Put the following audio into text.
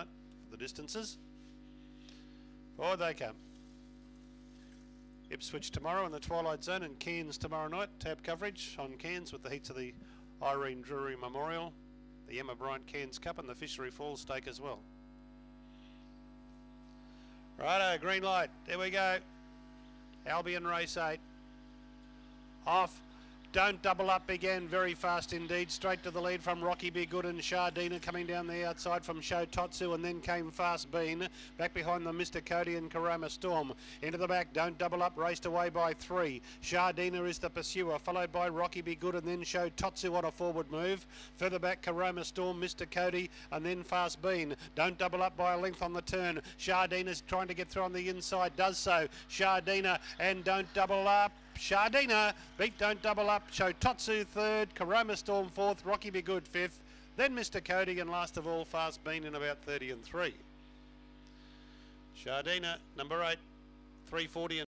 for the distances. Forward they come. Ipswich tomorrow in the Twilight Zone and Cairns tomorrow night. Tab coverage on Cairns with the heats of the Irene Drury Memorial, the Emma Bryant Cairns Cup and the Fishery Falls Stake as well. Righto, green light. There we go. Albion race eight. Off. Don't double up again. Very fast indeed. Straight to the lead from Rocky Be Good and Shardina coming down the outside from Show Totsu and then came Fast Bean. Back behind them, Mr. Cody and Karama Storm. Into the back. Don't double up. Raced away by three. Shardina is the pursuer, followed by Rocky Be Good and then Show Totsu on a forward move. Further back, Karama Storm, Mr. Cody and then Fast Bean. Don't double up by a length on the turn. Shardina's trying to get through on the inside. Does so. Shardina and don't double up. Shardina beat Don't Double Up. Show Totsu third. Karoma Storm fourth. Rocky Be Good fifth. Then Mr. Cody and last of all Fast Bean in about 30 and 3. Shardina number eight. 340 and